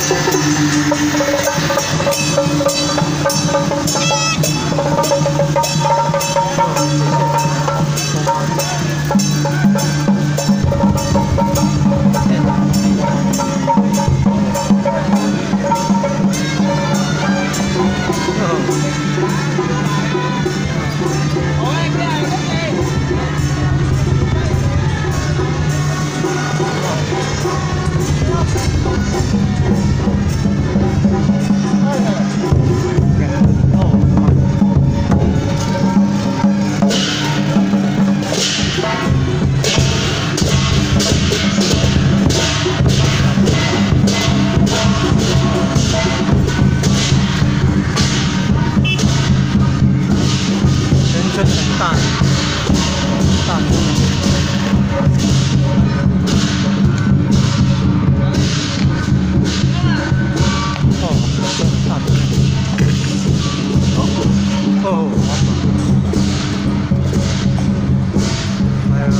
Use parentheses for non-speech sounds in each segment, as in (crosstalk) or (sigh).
Thank (laughs) 真的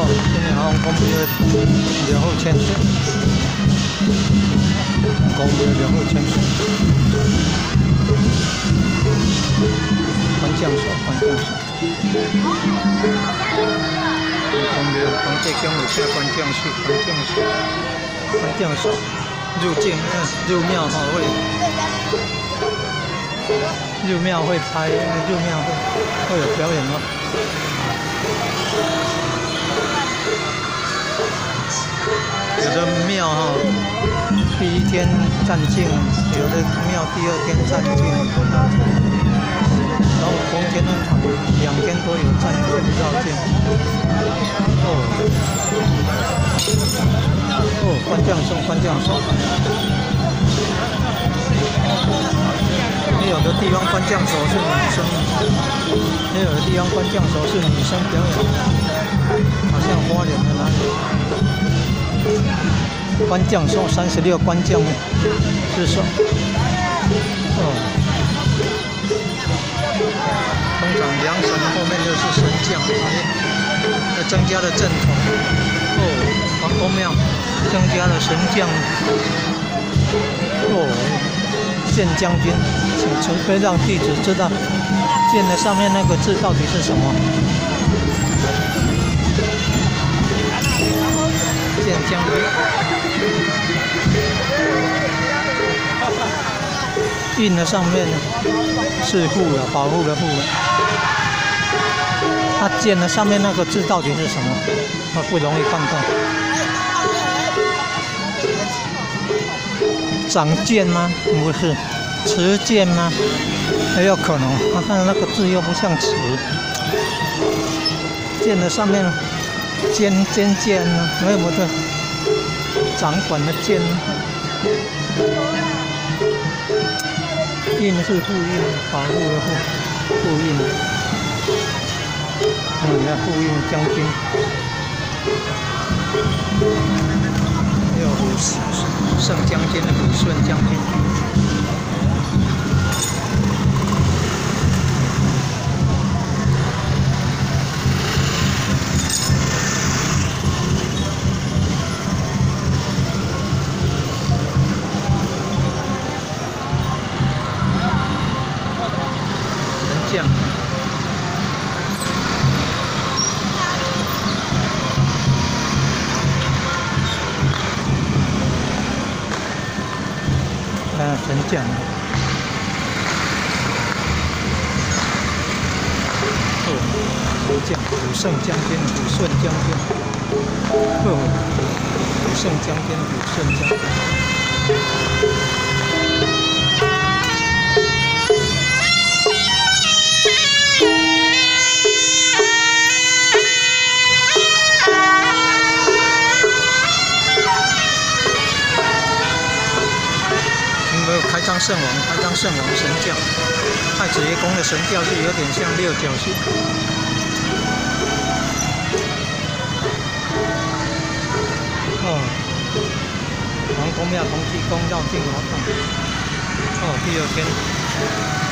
哟，今年好像公布了两后千岁，公布了两后千岁。关将手，关将手。旁边，旁这江有写关将手，关将手，关将手。入境，入庙哈会，入庙会拍，入庙会会有表演吗？有的庙哈，第一天站境，有的庙第二天站境。然后光天很长，两天都有在绕境。哦，哦，关将手，关将手。有的地方关将手是男生，也有的地方关将手是女生表演。好像花莲的哪里？关将手三十六关将是说，哦。通常梁神后面就是神将，哎，增加了正统。哦，皇宫庙增加了神将。哦，见将军，请除非让弟子知道见的上面那个字到底是什么。剑将军，(laughs) 印的上面是护了，保护的护。它剑的上面那个字到底是什么？它不容易看到。长剑吗？不是。持剑吗？也有可能。我看那个字又不像持。剑的上面尖尖剑呢？没有不对。掌管的剑。印是护印，保护的护，护印。嗯，那护印将军，还有武圣将军的武顺将军。神将，哦，神将，武圣将军，武顺将军，哦，武圣将军，武顺将军。张圣王，开张圣王神教。太子爷宫的神教就有点像六角星。哦，皇宫庙、同济宫绕境活动。哦，第二天。